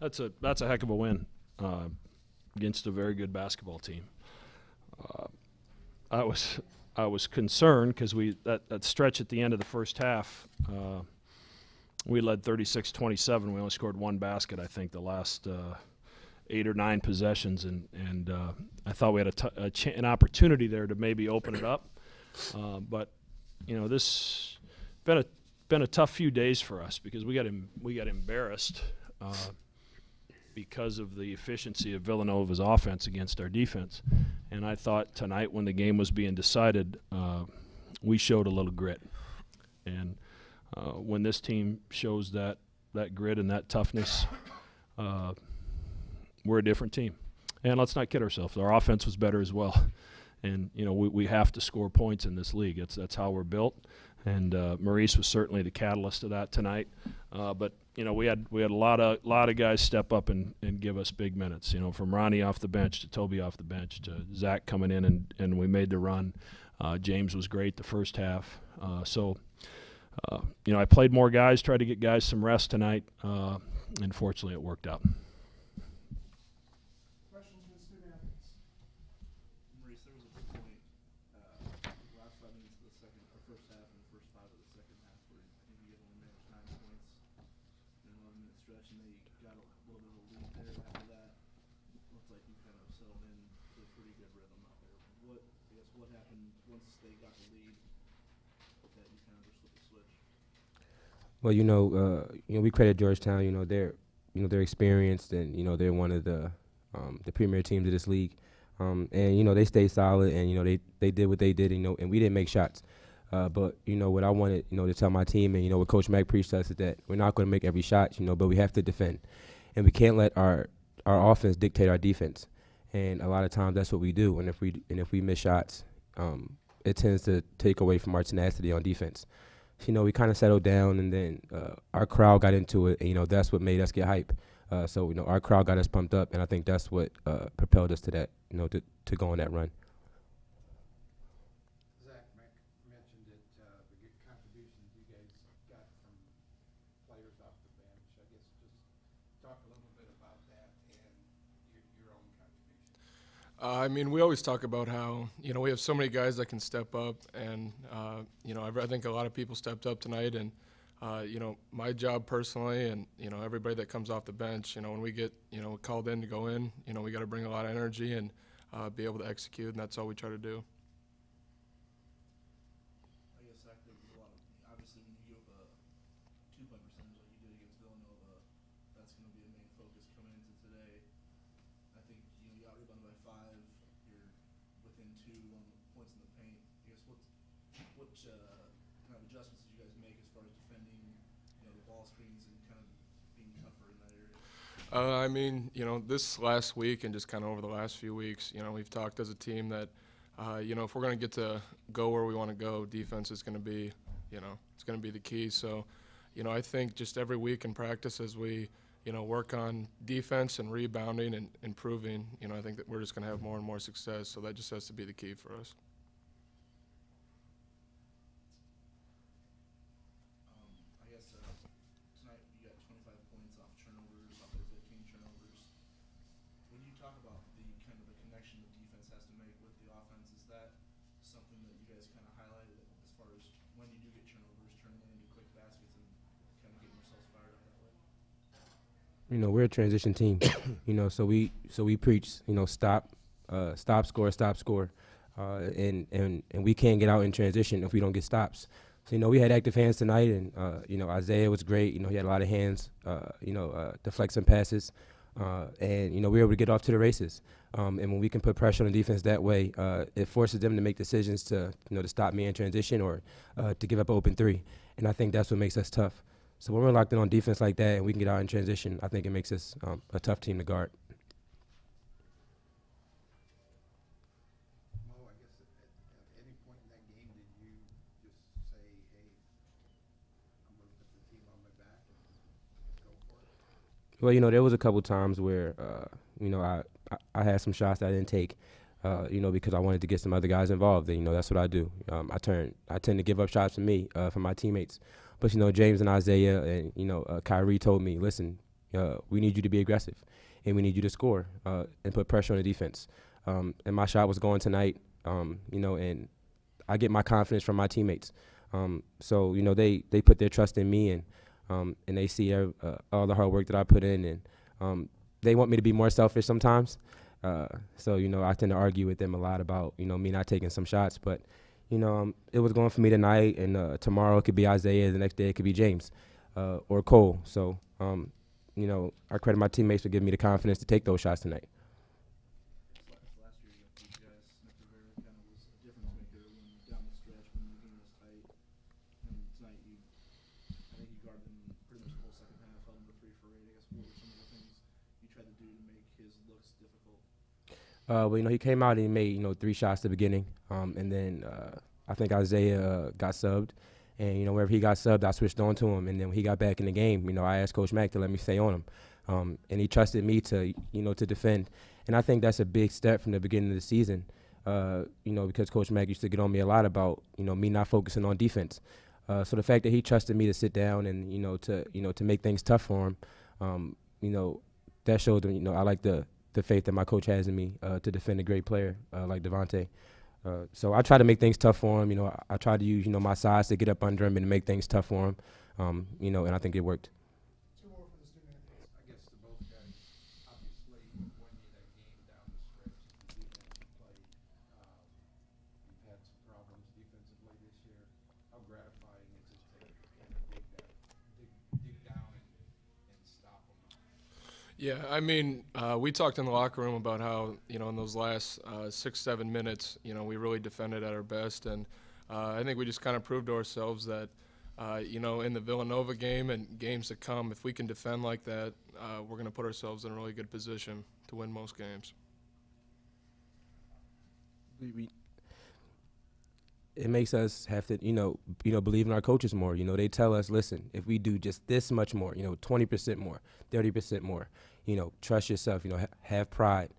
That's a that's a heck of a win uh, against a very good basketball team. Uh, I was I was concerned because we that, that stretch at the end of the first half, uh, we led 36-27. We only scored one basket, I think, the last uh, eight or nine possessions, and and uh, I thought we had a, an opportunity there to maybe open it up, uh, but you know this been a been a tough few days for us because we got we got embarrassed uh, because of the efficiency of Villanova's offense against our defense, and I thought tonight when the game was being decided, uh, we showed a little grit, and uh, when this team shows that that grit and that toughness. Uh, we're a different team. And let's not kid ourselves. Our offense was better as well. And, you know, we, we have to score points in this league. That's, that's how we're built. And uh, Maurice was certainly the catalyst of that tonight. Uh, but, you know, we had we had a lot of lot of guys step up and, and give us big minutes. You know, from Ronnie off the bench to Toby off the bench to Zach coming in and, and we made the run. Uh, James was great the first half. Uh, so, uh, you know, I played more guys, tried to get guys some rest tonight. Uh, and fortunately, it worked out. Questions from the student athletes? Maurice, there was a point, uh, last five minutes of the second, or first half and the first five of the second half where I think you only managed nine points in an eleven minute stretch and they got a little bit of a lead there. After that, looked like you kind of settled in to a pretty good rhythm out there. What, I guess, what happened once they got the lead that you kind of just flipped the switch? Well, you know, uh, you know, we credit Georgetown. You know, they're, you know, they're experienced, and you know, they're one of the, um, the premier teams of this league. Um, and you know, they stayed solid, and you know, they they did what they did. You know, and we didn't make shots. Uh, but you know, what I wanted, you know, to tell my team, and you know, what Coach Mack preached us is that we're not going to make every shot. You know, but we have to defend, and we can't let our our offense dictate our defense. And a lot of times, that's what we do. And if we and if we miss shots, um, it tends to take away from our tenacity on defense you know, we kind of settled down, and then uh, our crowd got into it, and you know, that's what made us get hype. Uh, so you know, our crowd got us pumped up, and I think that's what uh, propelled us to that, you know, to to go on that run. Zach mentioned that, uh, the good contributions you guys got from players off the. I guess just talk a little bit about that and your, your own contribution. Uh, I mean, we always talk about how you know we have so many guys that can step up, and uh, you know I, I think a lot of people stepped up tonight, and uh, you know my job personally, and you know everybody that comes off the bench, you know when we get you know called in to go in, you know we got to bring a lot of energy and uh, be able to execute, and that's all we try to do. I guess Zach, there was a lot of, obviously when you give up a two-point percentage like you did against Villanova, that's gonna be a main focus coming into today. I think, you got rebounded by five, you're within two on the points in the paint. I guess what's, what, uh, kind of adjustments did you guys make as far as defending, you know, the ball screens and kind of being tougher in that area? Uh, I mean, you know, this last week and just kind of over the last few weeks, you know, we've talked as a team that, uh, you know, if we're going to get to go where we want to go, defense is going to be, you know, it's going to be the key. So, you know, I think just every week in practice as we, you know, work on defense and rebounding and improving, you know, I think that we're just going to have more and more success. So that just has to be the key for us. Um, I guess, uh, tonight you got twenty-five points off turnovers, off their fifteen turnovers. When you talk about the, kind of the connection the defense has to make with the offense, is that something that you guys kind of highlighted as far as when you do get turnovers, turning it into quick baskets and kind of getting yourselves fired up that way? You know, we're a transition team. you know, so we so we preach, you know, stop, uh, stop, score, stop, score, uh, and and and we can't get out in transition if we don't get stops. So you know, we had active hands tonight, and uh, you know, Isaiah was great. You know, he had a lot of hands. Uh, you know, uh, deflect some passes, uh, and you know, we were able to get off to the races. Um, and when we can put pressure on the defense that way, uh, it forces them to make decisions to you know to stop me in transition or uh, to give up open three. And I think that's what makes us tough. So when we're locked in on defense like that and we can get out in transition, I think it makes us um, a tough team to guard. Mo, I guess at, at, at any point in that game, did you just say, hey, I'm gonna put the team on my back and go for it? Well, you know, there was a couple times where, uh, you know, I, I, I had some shots that I didn't take, uh, you know, because I wanted to get some other guys involved. And, you know, that's what I do. Um, I turn, I tend to give up shots for me, uh, for my teammates. But, you know, James and Isaiah and, you know, uh, Khyri told me, listen, uh, we need you to be aggressive, and we need you to score uh, and put pressure on the defense. Um, and my shot was going tonight, um, you know, and I get my confidence from my teammates. Um, so you know they they put their trust in me and um, and they see uh, all the hard work that I put in and um, they want me to be more selfish sometimes. Uh, so you know I tend to argue with them a lot about you know me not taking some shots, but you know um, it was going for me tonight and uh, tomorrow it could be Isaiah, the next day it could be James uh, or Cole. So um, you know I credit my teammates for giving me the confidence to take those shots tonight. Last last year against these guys, Smith Rivera kind of was a difference maker when down the stretch when the game was tight. And tonight you, I think you guarded him pretty much the whole second half, held him to three for eight. I guess what were some of the things you tried to do to make his looks difficult? Uh, well, you know, he came out and he made you know three shots at the beginning, um, and then uh, I think Isaiah uh, got subbed, and you know wherever he got subbed, I switched on to him, and then when he got back in the game, you know, I asked Coach Mack to let me stay on him, um, and he trusted me to you know to defend, and I think that's a big step from the beginning of the season, uh, you know, because Coach Mack used to get on me a lot about you know me not focusing on defense, uh, so the fact that he trusted me to sit down and you know to you know to make things tough for him, um, you know, that showed him, you know I like the the faith that my coach has in me uh, to defend a great player uh, like D'Vauntes. Uh, so I try to make things tough for him. You know, I, I try to use you know my size to get up under him and make things tough for him. Um, you know, and I think it worked. Yeah, I mean, uh, we talked in the locker room about how you know in those last uh, six seven minutes, you know, we really defended at our best, and uh, I think we just kind of proved to ourselves that. Uh, you know, in the Villanova game and games to come, if we can defend like that, uh, we're going to put ourselves in a really good position to win most games. we, we it makes us have to you know you know believe in our coaches more. You know they tell us listen if we do just this much more you know 20% more 30% more you know trust yourself you know ha- have pride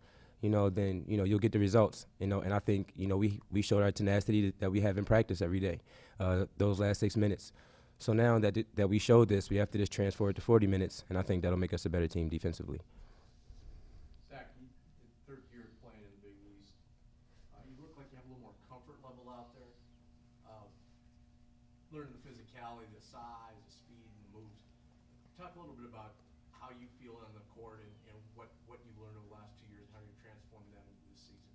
you know then you know you'll get the results. You know and i think you know we we showed our tenacity that, we have in practice every day uh, those last six minutes. So now that that we showed this we have to just transfer it to 40 minutes and i think that'll make us a better team defensively Zach, you, the third year playing in the Big East, uh, you look like you have a little more comfort level out there. Um, learning the physicality, the size, the speed, and the moves. Talk a little bit about how you feel on the court and, and what, what you've learned over the last two years, how you're transforming that into this season.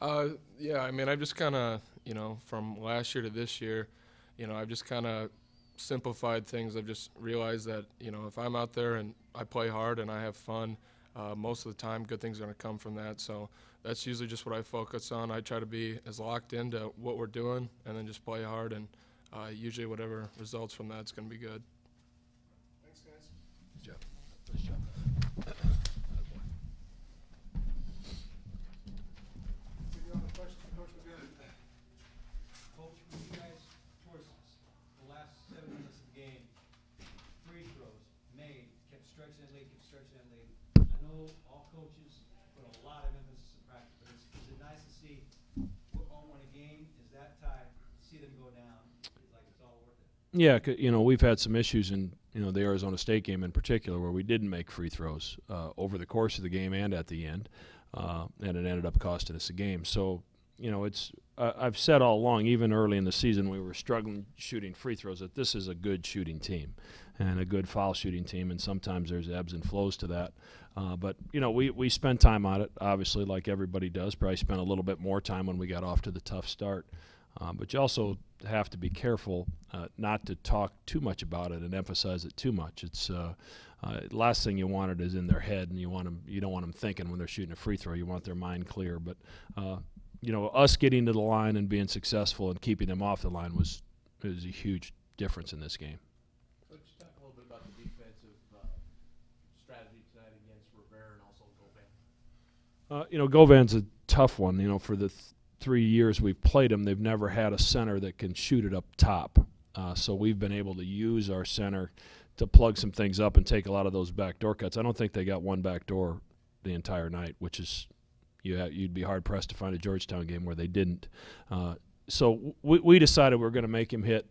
Uh, yeah, I mean, I've just kind of, you know, from last year to this year, you know, I've just kind of simplified things. I've just realized that, you know, if I'm out there and I play hard and I have fun, uh, most of the time, good things are going to come from that. So that's usually just what I focus on. I try to be as locked into what we're doing and then just play hard, and uh, usually whatever results from that's going to be good. Thanks, guys. Any other questions for Coach McGinn? Coach, when you guys, towards the last seven minutes of the game, free throws made, kept stretching it late. I know all coaches put a lot of emphasis in practice, but it's, is it nice to see, we're when a game is that tight, see them go down, it's like it's all worth it. Yeah, you know, we've had some issues in you know the Arizona State game in particular where we didn't make free throws uh, over the course of the game and at the end, uh, and it ended up costing us a game. So, you know, it's uh, I've said all along, even early in the season, we were struggling shooting free throws. That this is a good shooting team, and a good foul shooting team, and sometimes there's ebbs and flows to that. Uh, but you know, we we spend time on it, obviously, like everybody does. Probably spent a little bit more time when we got off to the tough start. Um, but you also have to be careful uh, not to talk too much about it and emphasize it too much. It's uh, uh, last thing you want it is in their head, and you want them. You don't want them thinking when they're shooting a free throw. You want their mind clear. But uh, you know, us getting to the line and being successful and keeping them off the line was was a huge difference in this game. Coach, talk a little bit about the defensive uh, strategy tonight against Rivera and also Govan. Uh, you know, Govan's a tough one. You know, for the th- three years we've played him, they've never had a center that can shoot it up top. Uh, so we've been able to use our center to plug some things up and take a lot of those backdoor cuts. I don't think they got one backdoor the entire night, which is you you'd be hard pressed to find a Georgetown game where they didn't. Uh, so we, we decided we are going to make him hit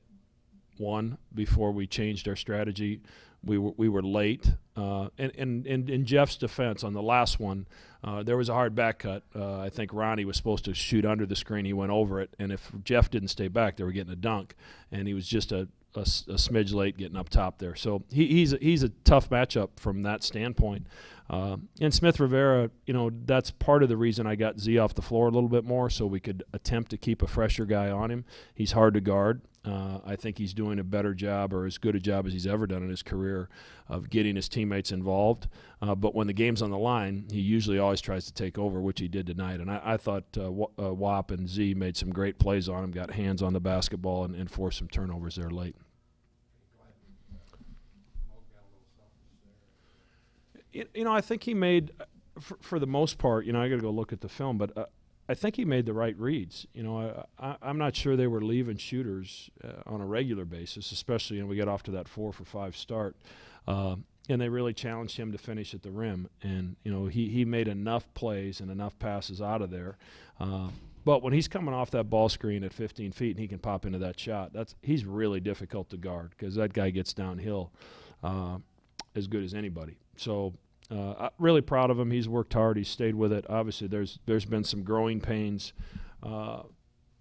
one before we changed our strategy. we were we were late. Uh, and, and, and in Jeff's defense, on the last one, uh, there was a hard back cut. Uh, I think Ronnie was supposed to shoot under the screen. He went over it, and if Jeff didn't stay back, they were getting a dunk. And he was just a a smidge late getting up top there. So he, he's a, he's a tough matchup from that standpoint. Uh, and Smith Rivera, you know, that's part of the reason I got Z off the floor a little bit more, so we could attempt to keep a fresher guy on him. He's hard to guard. Uh, I think he's doing a better job, or as good a job as he's ever done in his career, of getting his teammates involved. Uh, but when the game's on the line, he usually always tries to take over, which he did tonight. And I, I thought uh, uh, Wap and Z made some great plays on him, got hands on the basketball, and, and forced some turnovers there late. You, know, I think he made, uh, for, for the most part, you know, I got to go look at the film, but uh, I think he made the right reads. You know, I, I'm not sure they were leaving shooters uh, on a regular basis, especially when we get off to that four for five start. Uh, and they really challenged him to finish at the rim. And, you know, he, he made enough plays and enough passes out of there. Uh, but when he's coming off that ball screen at 15 feet and he can pop into that shot, that's he's really difficult to guard because that guy gets downhill uh, as good as anybody. So uh, really proud of him. He's worked hard. He's stayed with it. Obviously, there's there's been some growing pains uh,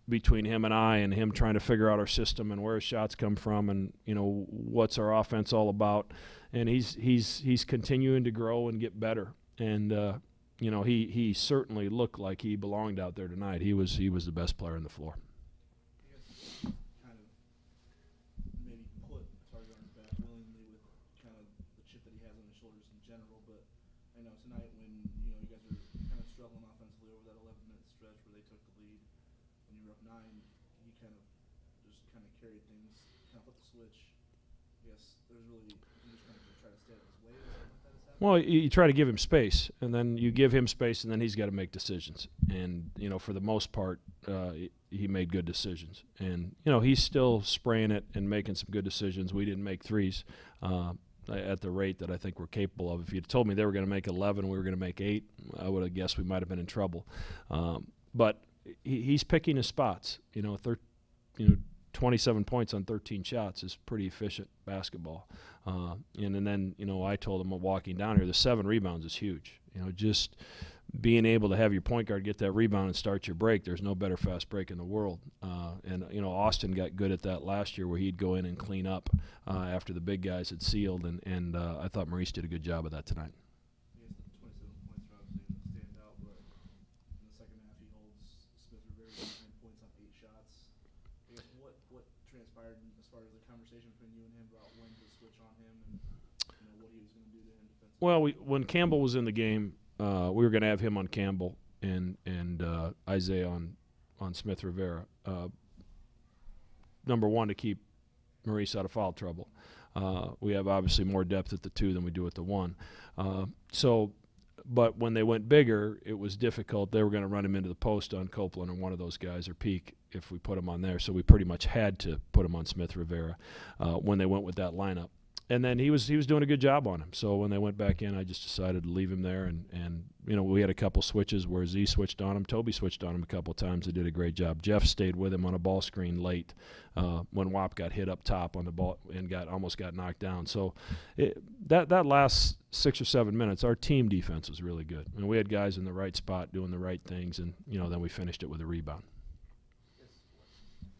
between him and I, and him trying to figure out our system and where his shots come from, and you know what's our offense all about. And he's he's he's continuing to grow and get better. And uh, you know he he certainly looked like he belonged out there tonight. He was he was the best player on the floor. I guess kind of maybe put Targaryen's back willingly with kind of the chip that he has on his shoulders in general, but I know tonight when you know you guys were kind of struggling offensively over that 11 minute stretch where they took the lead, when you were up nine, he kind of just kind of carried things, kind of flipped the switch. I guess there's really you just kind of try to stay out of his way. or something like that has happened? Well, you, you try to give him space, and then you give him space, and then he's got to make decisions. And you know, for the most part, uh, he- made good decisions. And you know, he's still spraying it and making some good decisions. We didn't make threes uh, at the rate that I think we're capable of. If you'd told me they were going to make 11, we were going to make eight, I would have guessed we might have been in trouble. Um, but he, he's picking his spots. You know, thir- you know, 27 points on 13 shots is pretty efficient basketball. Uh, and, and then, you know, I told him walking down here, the seven rebounds is huge. You know, just being able to have your point guard get that rebound and start your break, there's no better fast break in the world. Uh, and, you know, Austin got good at that last year where he'd go in and clean up uh, after the big guys had sealed. And, and uh, I thought Maurice did a good job of that tonight. I guess the 27 points are obviously going to stand out, but in the second half he holds Smith Rivera to nine points on eight shots. I guess what what transpired as far as the conversation between you and him about when to switch on him and you know what he was going to do to him defensively. Well, we, when Campbell was in the game, uh, we were going to have him on Campbell and and uh, Isaiah on on Smith Rivera. Uh, number one to keep Maurice out of foul trouble. Uh, we have obviously more depth at the two than we do at the one. Uh, so, but when they went bigger, it was difficult. They were going to run him into the post on Copeland or one of those guys or Peak if we put him on there. So we pretty much had to put him on Smith Rivera uh, when they went with that lineup and then he was he was doing a good job on him. So when they went back in, I just decided to leave him there, and and you know we had a couple switches where Z switched on him, Toby switched on him a couple times. They did a great job. Jeff stayed with him on a ball screen late uh, when Wap got hit up top on the ball and got almost got knocked down. So it, that that last six or seven minutes, our team defense was really good. Mean, we had guys in the right spot doing the right things, and you know then we finished it with a rebound. Guess what,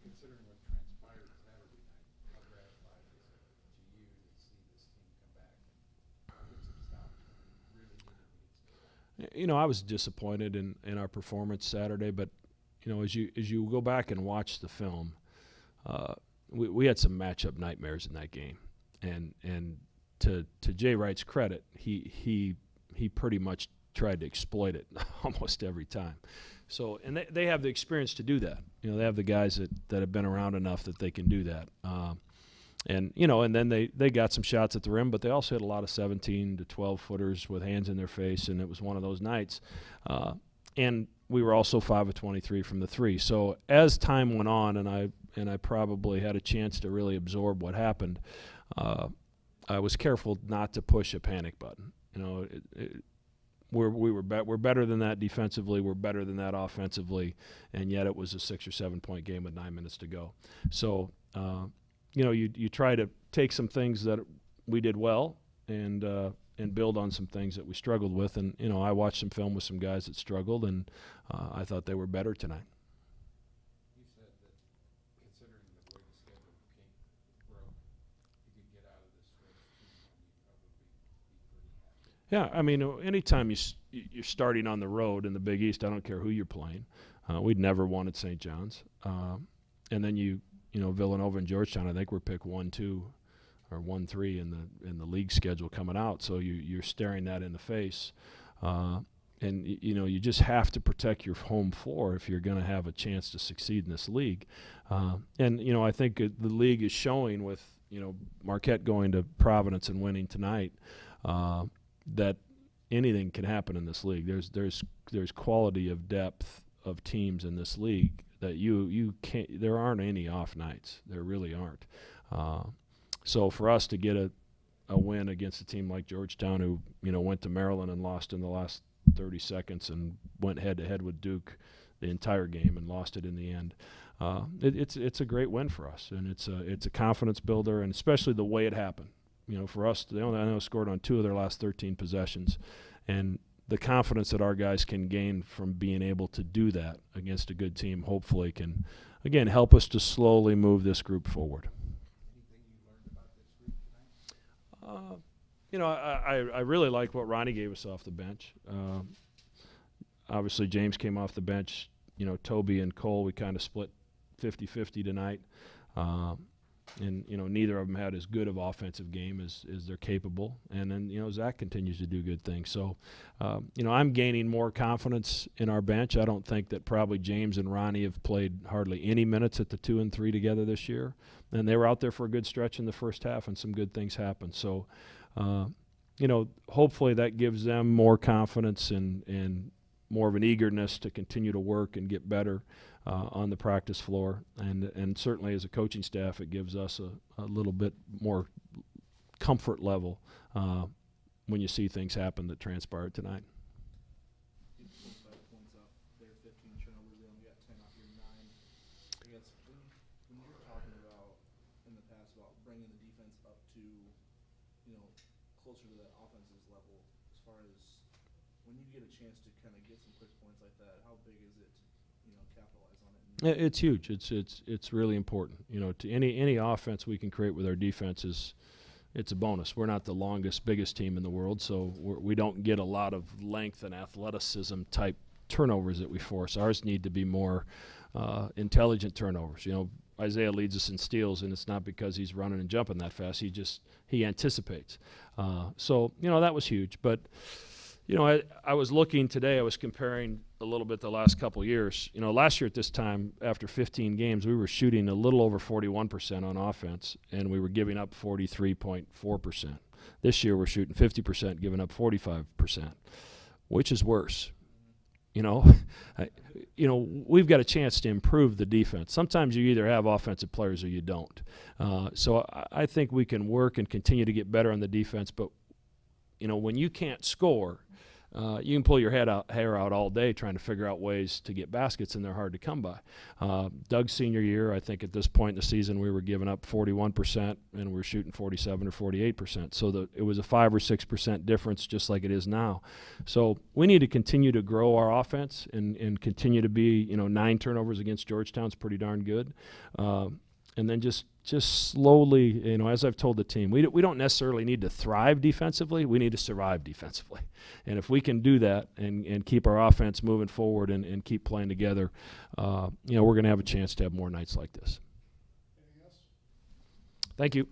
considering what transpired Saturday night, how gratifying is it to you to see this team come back and get some stops when really needed leads? You know, I was disappointed in, in our performance Saturday, but you know, as you as you go back and watch the film, uh, we, we had some matchup nightmares in that game, and and to to Jay Wright's credit, he he he pretty much tried to exploit it almost every time. So, and they, they have the experience to do that. You know, they have the guys that, that have been around enough that they can do that. Um, and you know, and then they they got some shots at the rim, but they also had a lot of 17 to 12 footers with hands in their face, and it was one of those nights. Uh, and we were also five of 23 from the three. So as time went on, and I and I probably had a chance to really absorb what happened. Uh, I was careful not to push a panic button. You know, it, it, we're we were be- we're better than that defensively. We're better than that offensively, and yet it was a six or seven point game with nine minutes to go. So. Uh, you know, you you try to take some things that we did well and uh, and build on some things that we struggled with. And you know, I watched some film with some guys that struggled, and uh, I thought they were better tonight. You said that considering the way the schedule came, broke, you could get out of this stretch two and one, you'd probably be pretty happy. Yeah, I mean, anytime you you're starting on the road in the Big East, I don't care who you're playing. Uh, we'd never at St. John's, um, and then you you know Villanova and Georgetown. I think we're picked one, two, or one, three in the in the league schedule coming out. So you you're staring that in the face, uh, and you know you just have to protect your home floor if you're going to have a chance to succeed in this league. Uh, and you know I think the league is showing with you know Marquette going to Providence and winning tonight. Uh, that anything can happen in this league. There's there's there's quality of depth of teams in this league that you you can't. There aren't any off nights. There really aren't. Uh, so for us to get a a win against a team like Georgetown, who you know went to Maryland and lost in the last 30 seconds, and went head to head with Duke the entire game and lost it in the end. Uh, it, it's it's a great win for us, and it's a it's a confidence builder, and especially the way it happened you know, for us, they only I know scored on two of their last 13 possessions, and the confidence that our guys can gain from being able to do that against a good team, hopefully, can again help us to slowly move this group forward. You learned about this group? Uh, you know, I, I, I really like what Ronnie gave us off the bench. Um obviously, James came off the bench. You know, Toby and Cole, we kind of split 50 50 tonight. Um, and, you know, neither of them had as good of offensive game as, as they're capable. And then, you know, Zach continues to do good things. So, um, you know, I'm gaining more confidence in our bench. I don't think that probably James and Ronnie have played hardly any minutes at the two and three together this year. And they were out there for a good stretch in the first half, and some good things happened. So, uh, you know, hopefully that gives them more confidence and, and more of an eagerness to continue to work and get better uh, on the practice floor. And, and certainly as a coaching staff, it gives us a, a little bit more comfort level uh, when you see things happen that transpired tonight. Did 25 points off their 15 turnovers. They only got 10 off your nine. I guess when, when you were talking about in the past about bringing the defense up to, you know, closer to that offense's level, as far as when you get a chance to kind of get some quick points like that, how big is it to, you know, capitalize on it? It's huge. It's it's it's really important. You know, to any any offense we can create with our defense is it's a bonus. We're not the longest, biggest team in the world, so we're, we don't get a lot of length and athleticism type turnovers that we force. Ours need to be more uh, intelligent turnovers. You know, Isaiah leads us in steals, and it's not because he's running and jumping that fast. He just he anticipates. Uh, so you know that was huge, but you know, I, I was looking today, I was comparing a little bit the last couple years. You know, last year at this time, after 15 games, we were shooting a little over 41% on offense, and we were giving up 43.4%. This year, we're shooting 50%, giving up 45%. Which is worse? You know, I, you know, we've got a chance to improve the defense. Sometimes you either have offensive players or you don't. Uh, so I, I think we can work and continue to get better on the defense. But you know, when you can't score, uh, you can pull your head out, hair out all day trying to figure out ways to get baskets, and they're hard to come by. Uh, Doug's senior year, I think at this point in the season, we were giving up 41%, and we were shooting 47 or 48%. So the, it was a five or six percent difference, just like it is now. So we need to continue to grow our offense and, and continue to be, you know, nine turnovers against Georgetown's pretty darn good. Um, and then just just slowly, you know, as I've told the team, we, we don't necessarily need to thrive defensively. We need to survive defensively. And if we can do that and, and keep our offense moving forward and, and keep playing together, uh, you know, we're going to have a chance to have more nights like this. Anything else? Thank you.